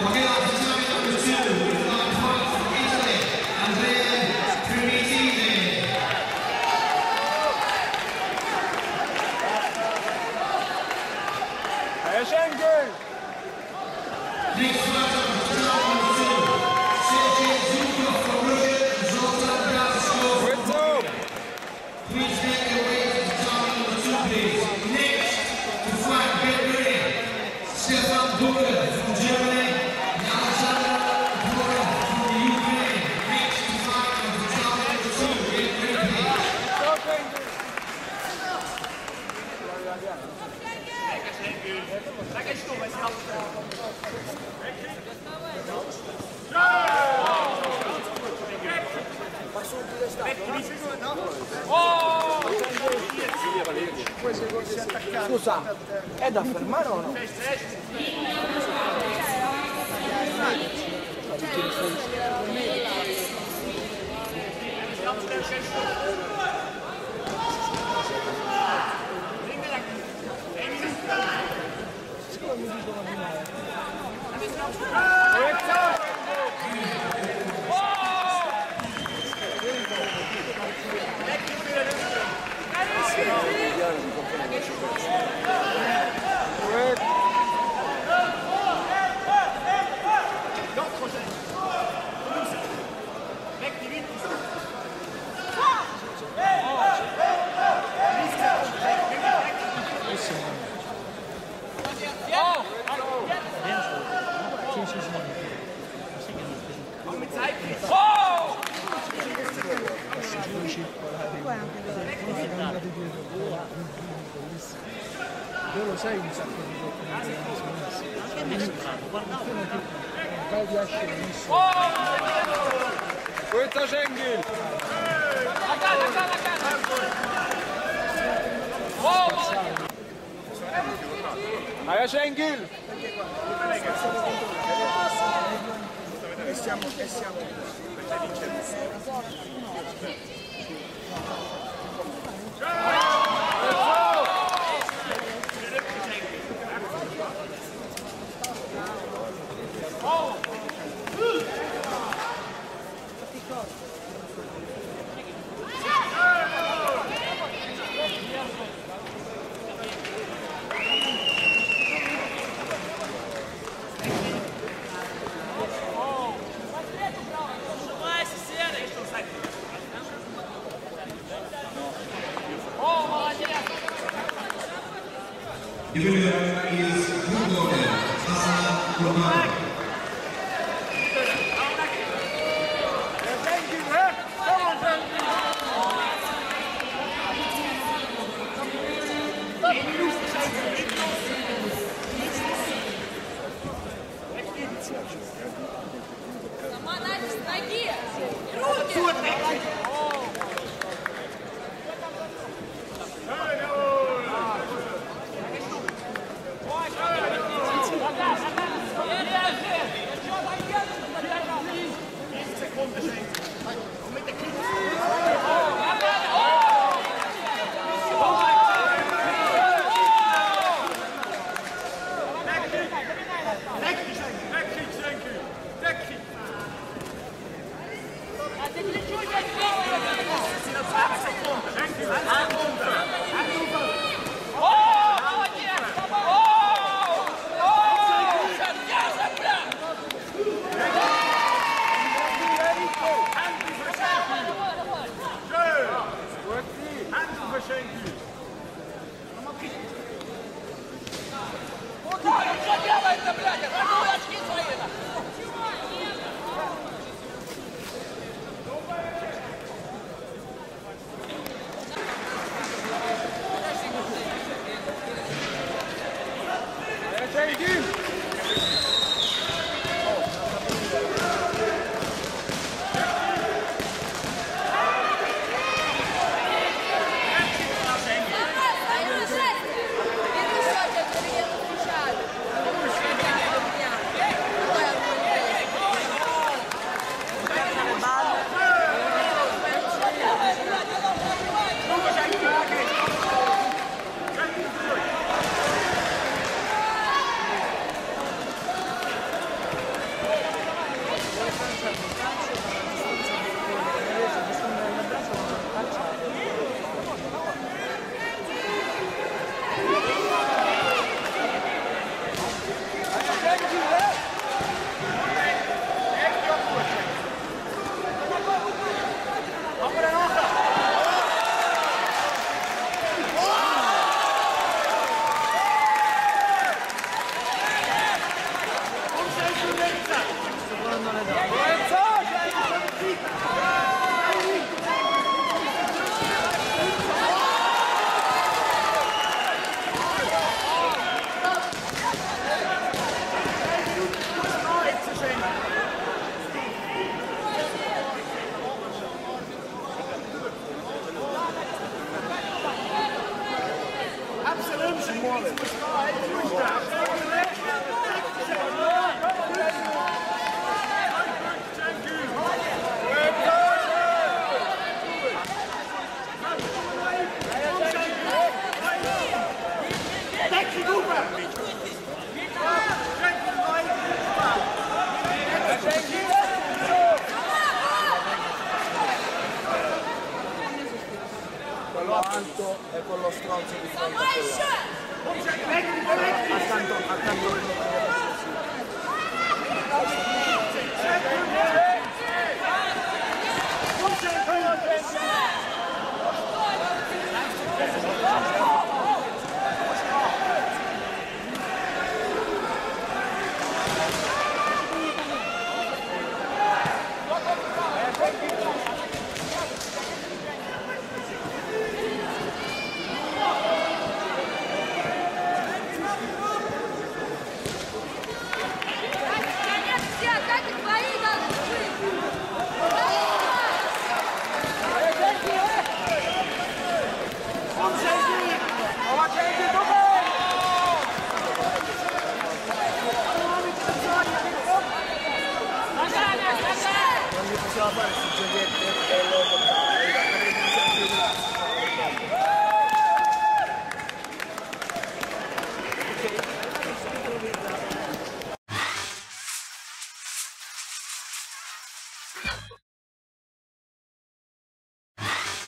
여기가 Scusa, è da fermare o no? Grazie. Io lo sai un sacco di Oh, Guter Schenkel! Herr Schenkel! E siamo, e siamo. The winner is Bulgaria, Hasan playa. Absolutely. accanto e con lo stronzo di fronte a quello. Andrzej! O Andrzej, dobra!